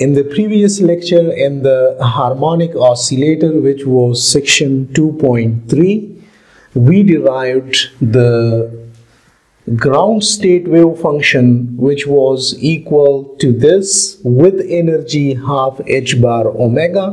In the previous lecture in the harmonic oscillator which was section 2.3 we derived the ground state wave function which was equal to this with energy half h bar omega.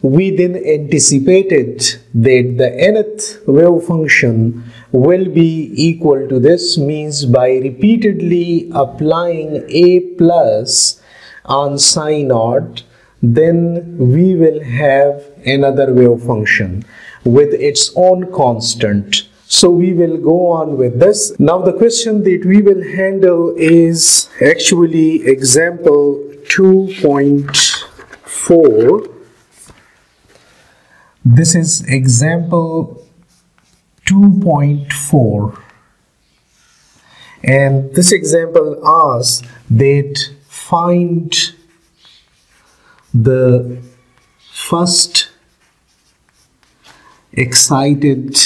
We then anticipated that the nth wave function will be equal to this means by repeatedly applying a plus on psi naught then we will have another wave function with its own constant. So we will go on with this. Now the question that we will handle is actually example 2.4 this is example 2.4 and this example asks that find the first excited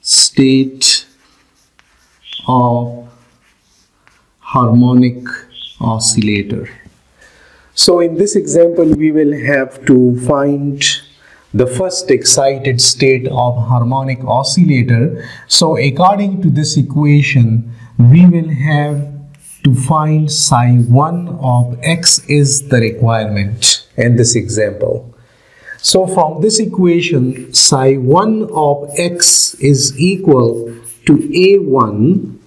state of harmonic oscillator so in this example, we will have to find the first excited state of harmonic oscillator. So according to this equation, we will have to find psi 1 of x is the requirement in this example. So from this equation, psi 1 of x is equal to a1,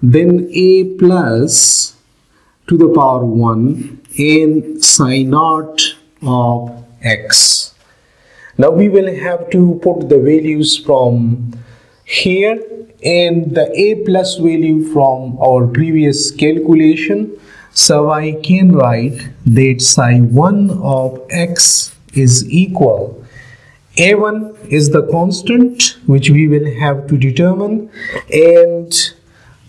then a plus to the power 1 in psi naught of x. Now we will have to put the values from here and the a plus value from our previous calculation. So I can write that psi 1 of x is equal a1 is the constant which we will have to determine and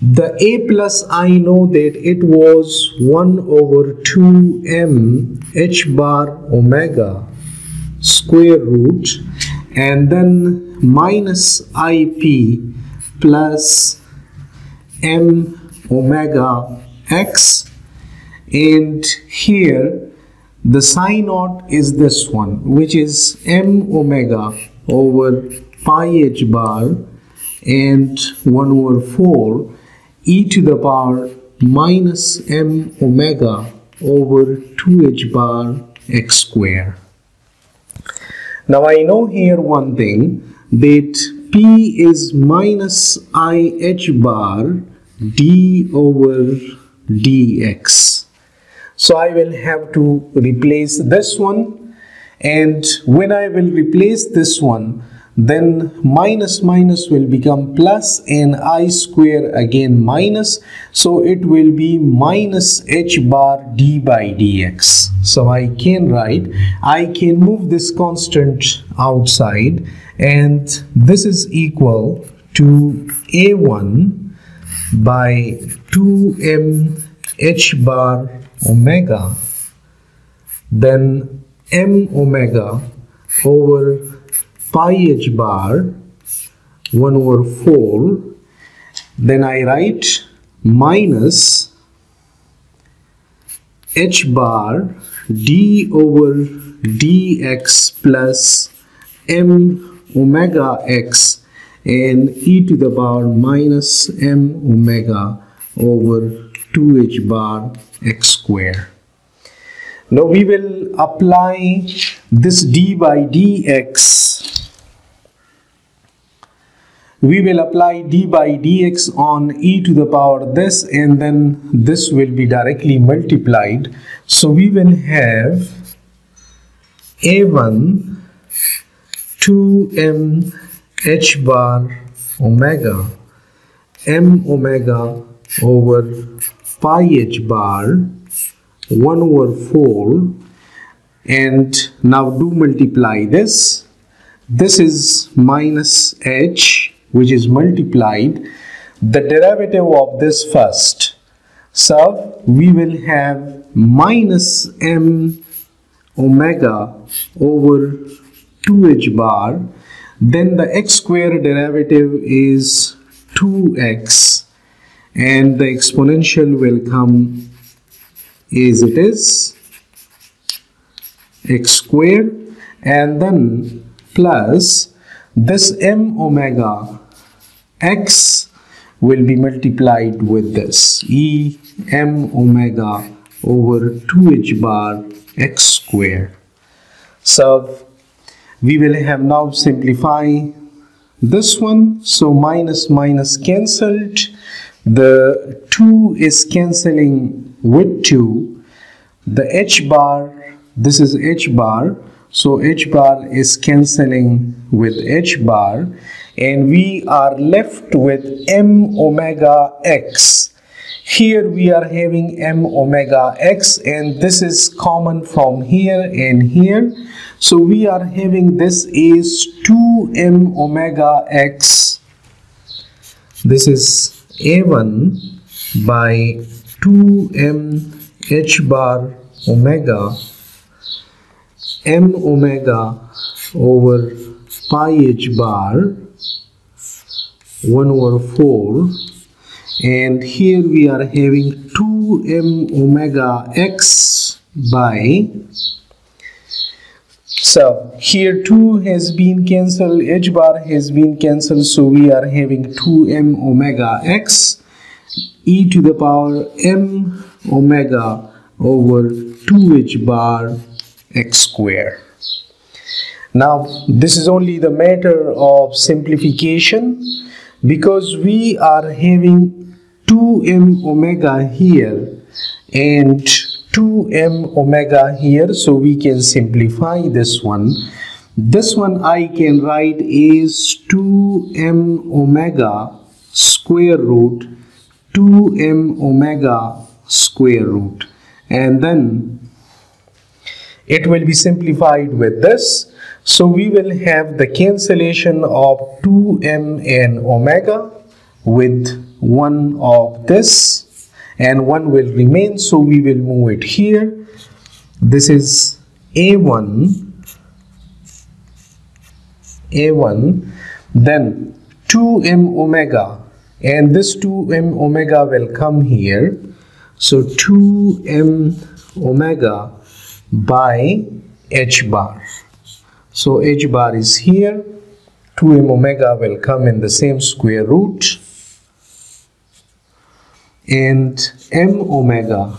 the a plus I know that it was 1 over 2m h bar omega square root and then minus ip plus m omega x and here the psi naught is this one which is m omega over pi h bar and 1 over 4 e to the power minus m omega over 2h bar x square. Now I know here one thing that p is minus i h bar d over dx. So I will have to replace this one and when I will replace this one then minus minus will become plus and i square again minus. So it will be minus h bar d by dx. So i can write i can move this constant outside and this is equal to a1 by 2m h bar omega then m omega over pi h bar 1 over 4 then I write minus h bar d over dx plus m omega x and e to the power minus m omega over 2h bar x square. Now we will apply this d by dx we will apply d by dx on e to the power this and then this will be directly multiplied. So we will have a1 2m h bar omega m omega over pi h bar 1 over 4 and now do multiply this. This is minus h which is multiplied the derivative of this first. So we will have minus m omega over 2h bar. Then the x square derivative is 2x and the exponential will come as it is x square and then plus this m omega x will be multiplied with this e m omega over 2h bar x square. So we will have now simplify this one. So minus minus cancelled. The 2 is cancelling with 2. The h bar, this is h bar. So h bar is cancelling with h bar and we are left with m omega x here we are having m omega x and this is common from here and here. So we are having this is 2m omega x. This is a1 by 2m h bar omega m omega over pi h bar 1 over 4 and here we are having 2m omega x by. So here 2 has been cancelled h bar has been cancelled so we are having 2m omega x e to the power m omega over 2h bar x square. Now this is only the matter of simplification because we are having 2m omega here and 2m omega here so we can simplify this one. This one I can write is 2m omega square root 2m omega square root. And then it will be simplified with this. So we will have the cancellation of 2m and omega with one of this and one will remain. So we will move it here. This is a1 a1 then 2m omega and this 2m omega will come here. So 2m omega by h bar. So h bar is here. 2m omega will come in the same square root. And m omega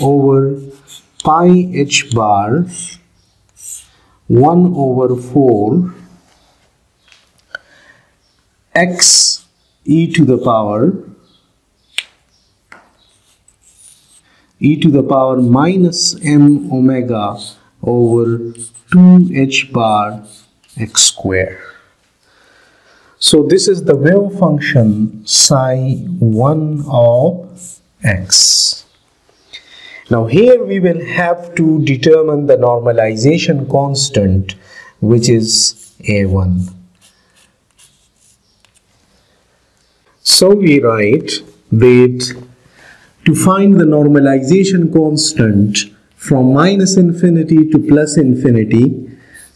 over pi h bar 1 over 4 x e to the power e to the power minus m omega over 2h bar x square. So this is the wave function psi 1 of x. Now here we will have to determine the normalization constant which is a1. So we write that to find the normalization constant from minus infinity to plus infinity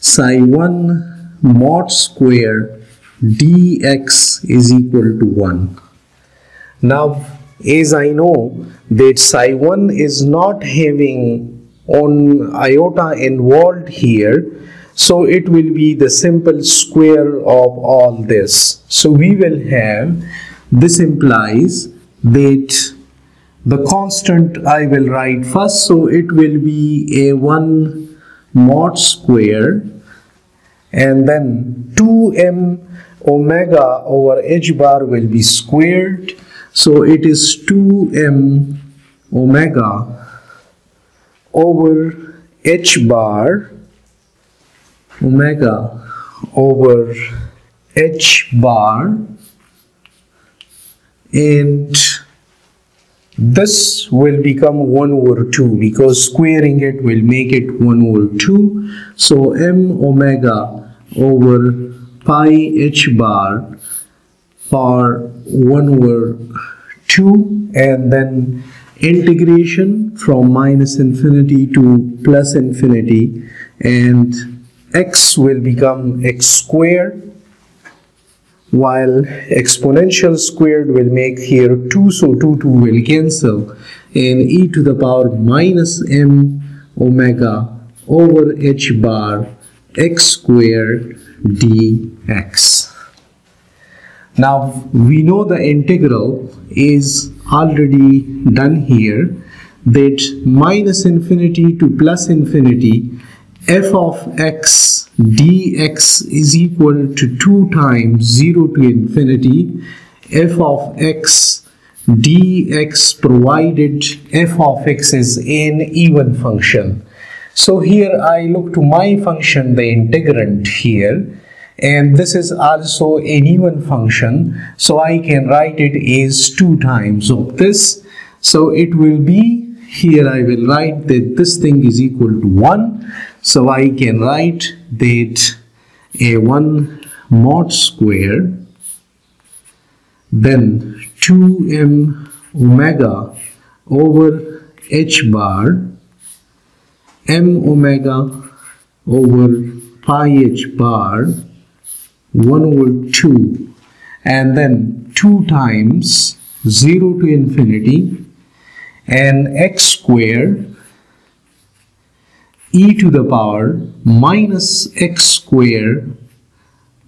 psi 1 mod square dx is equal to 1. Now, as I know that psi 1 is not having on iota involved here, so it will be the simple square of all this. So we will have, this implies that the constant I will write first, so it will be a 1 mod square and then 2m omega over h bar will be squared. So it is 2m omega over h bar omega over h bar and this will become 1 over 2 because squaring it will make it 1 over 2 so m omega over pi h bar for 1 over 2 and then integration from minus infinity to plus infinity and x will become x squared while exponential squared will make here 2 so 2 2 will cancel and e to the power minus m omega over h bar x squared dx. Now we know the integral is already done here that minus infinity to plus infinity f of x dx is equal to 2 times 0 to infinity. f of x dx provided f of x is an even function. So here I look to my function the integrand here and this is also an even function. So I can write it as 2 times of this. So it will be here I will write that this thing is equal to 1 so I can write that a 1 mod square then 2m omega over h bar m omega over pi h bar 1 over 2 and then 2 times 0 to infinity and x square e to the power minus x square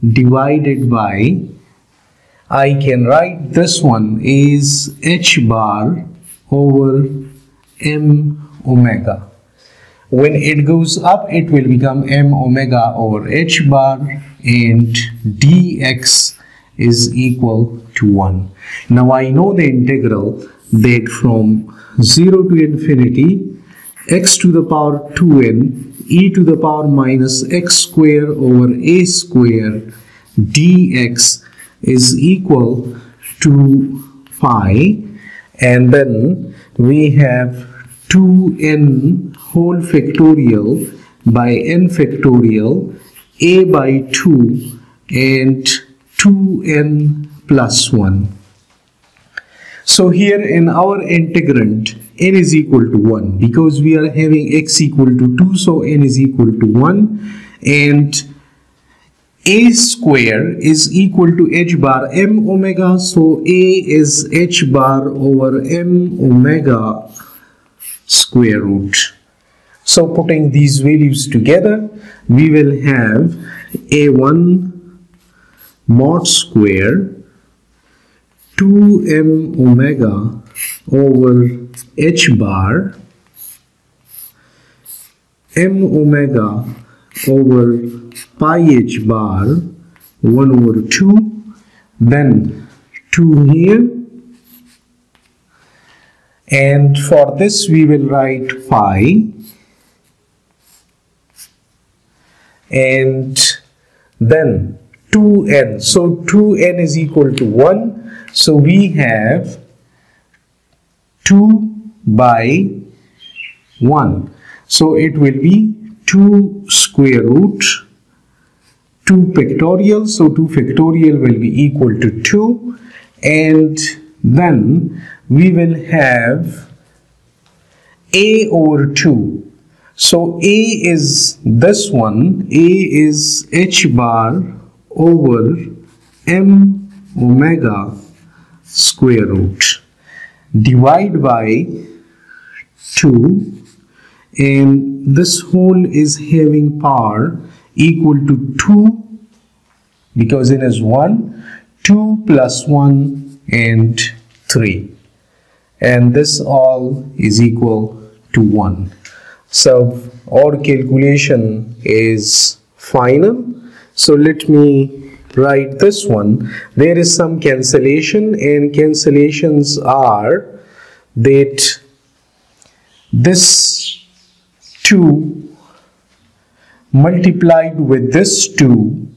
divided by I can write this one is h bar over m omega when it goes up it will become m omega over h bar and dx is equal to 1. Now I know the integral that from 0 to infinity x to the power 2n e to the power minus x square over a square dx is equal to phi and then we have 2n whole factorial by n factorial a by 2 and 2n plus 1. So here in our integrand n is equal to 1 because we are having x equal to 2 so n is equal to 1 and a square is equal to h bar m omega so a is h bar over m omega square root. So putting these values together, we will have a1 mod square 2m omega over h bar m omega over pi h bar 1 over 2 then 2 here. And for this we will write pi. And then 2n so 2n is equal to 1 so we have 2 by 1 so it will be 2 square root 2 factorial so 2 factorial will be equal to 2 and then we will have a over 2 so a is this one. A is h bar over m omega square root divide by 2 and this whole is having power equal to 2 because it is 1 2 plus 1 and 3 and this all is equal to 1 so our calculation is final so let me write this one. There is some cancellation and cancellations are that this 2 multiplied with this 2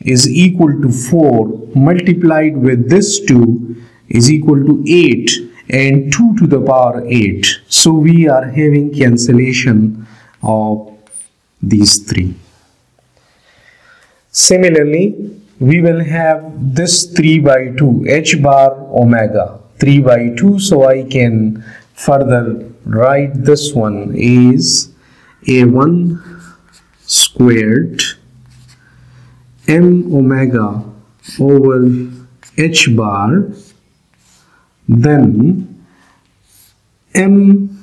is equal to 4 multiplied with this 2 is equal to 8 and 2 to the power 8 so we are having cancellation of these three similarly we will have this 3 by 2 h bar omega. 3 by 2 so I can further write this one is a1 squared m omega over h bar. Then m